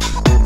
you